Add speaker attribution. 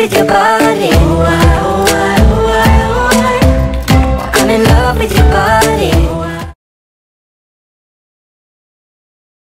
Speaker 1: with your body. Oh,